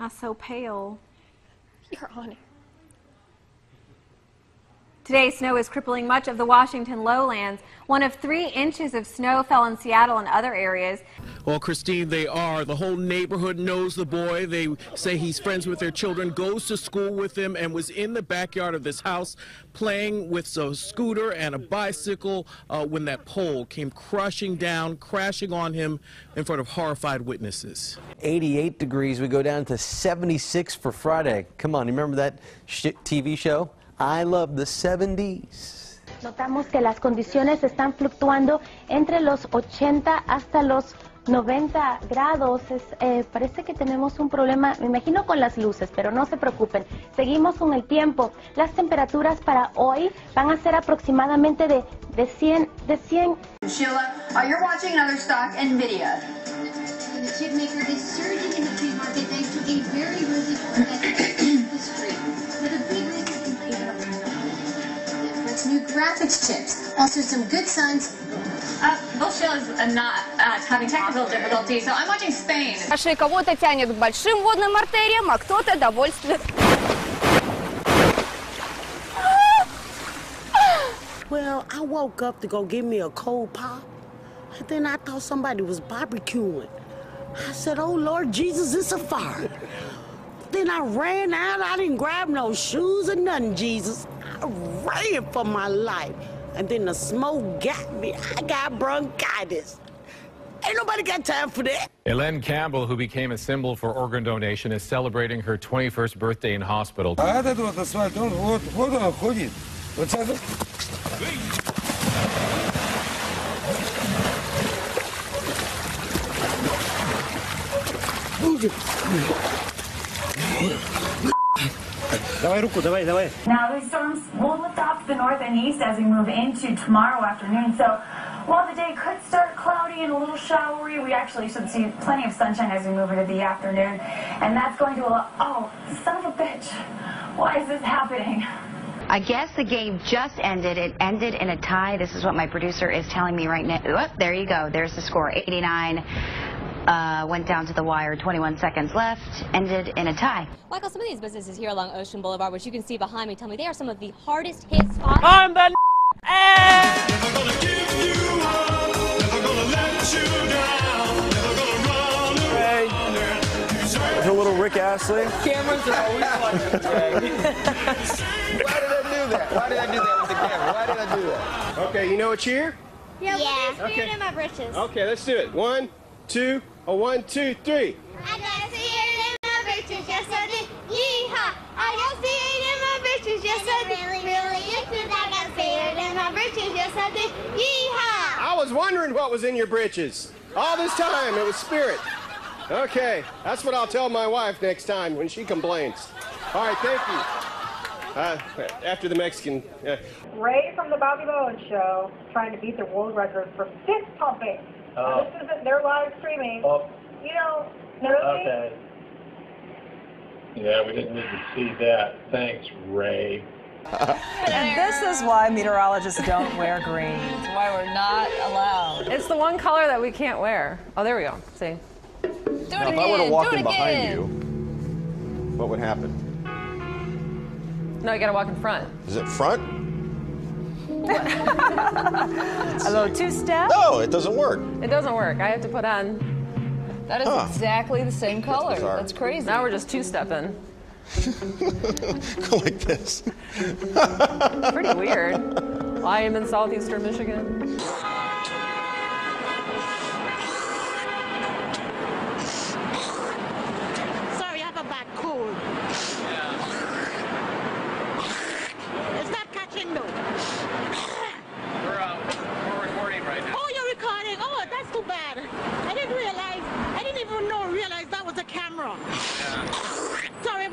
Not so pale. Your Honor. Today, snow is crippling much of the Washington lowlands. One of three inches of snow fell in Seattle and other areas. Well, Christine, they are. The whole neighborhood knows the boy. They say he's friends with their children, goes to school with them, and was in the backyard of this house playing with a scooter and a bicycle uh, when that pole came crushing down, crashing on him in front of horrified witnesses. 88 degrees. We go down to 76 for Friday. Come on, you remember that sh TV show? I love the 70s. Notamos que las condiciones están fluctuando entre los 80 hasta los 90 grados. Es, eh, parece que tenemos un problema, me imagino con las luces, pero no se preocupen. Seguimos con el tiempo. Las temperaturas para hoy van a ser aproximadamente de, de 100, de 100. Sheila, uh, you're watching another stock NVIDIA. The chip maker is surging in the new graphics chips. Also some good signs. Uh, well, Sheila's uh, not uh, having technical difficulties, so I'm watching Spain. Шеи кого-то тянет к большим водным артериям, а кто-то довольствует. Well, I woke up to go get me a cold pop, and then I thought somebody was barbecuing. I said, Oh Lord Jesus, it's a fire. Then I ran out. I didn't grab no shoes or nothing, Jesus. I ran for my life. And then the smoke got me. I got bronchitis. Ain't nobody got time for that. Elaine Campbell, who became a symbol for organ donation, is celebrating her 21st birthday in hospital. Давай руку, давай, давай. Now, these storms will lift off to the north and east as we move into tomorrow afternoon. So, while the day could start cloudy and a little showery, we actually should see plenty of sunshine as we move into the afternoon. And that's going to allow. Oh, son of a bitch. Why is this happening? I guess the game just ended. It ended in a tie. This is what my producer is telling me right now. Oh, there you go. There's the score. 89 uh, went down to the wire. 21 seconds left. Ended in a tie. Michael, some of these businesses here along Ocean Boulevard, which you can see behind me, tell me they are some of the hardest hit spots. I'm the There's a little Rick Astley. Cameras are always fun to drag. Why did I do that? Why did I do that with the camera? Why did I do that? Okay, you know a cheer? Yeah, yeah. Okay. in my britches. Okay, let's do it. One, two, a one, two, three. I got spirit in my britches, yes I did. Yeehaw! I got spirit in my britches, yes I did. Really, really, yes I got spirit in my britches, yes I did. Yeehaw! I was wondering what was in your britches. All this time, it was spirit. Okay, that's what I'll tell my wife next time when she complains. All right, thank you. Uh, after the Mexican. Uh, Ray from the Bobby Bones Show trying to beat the world record for fist pumping. Uh, now, Oh. this isn't their live streaming. Oh. You know, really? Okay. Yeah, we didn't need to see that. Thanks, Ray. And this is why meteorologists don't wear green. It's why we're not allowed. It's the one color that we can't wear. Oh, there we go. See? Do now, it if I were to walk in behind again. you, what would happen? No, you gotta walk in front. Is it front? A little two-step. No, it doesn't work. It doesn't work. I have to put on. That is Huh. exactly the same color. bizarre. That's crazy. Now we're just two-stepping. Go like this. Pretty weird. Well, I am in southeastern Michigan.